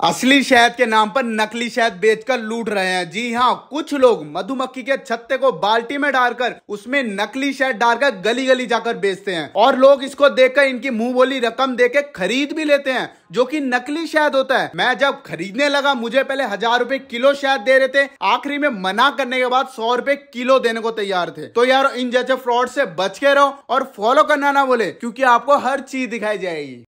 असली शहद के नाम पर नकली शहद बेचकर लूट रहे हैं। जी हाँ कुछ लोग मधुमक्खी के छत्ते को बाल्टी में डालकर उसमें नकली शहद डालकर गली गली जाकर बेचते हैं। और लोग इसको देखकर इनकी मुँह बोली रकम देके खरीद भी लेते हैं, जो कि नकली शहद होता है। मैं जब खरीदने लगा, मुझे पहले हज़ार रुपए किलो शहद दे रहे थे। आखिरी में मना करने के बाद सौ रुपए किलो देने को तैयार थे। तो यार, इन जैसे फ्रॉड से बच के रहो और फॉलो करना ना बोले, क्योंकि आपको हर चीज़ दिखाई जाएगी।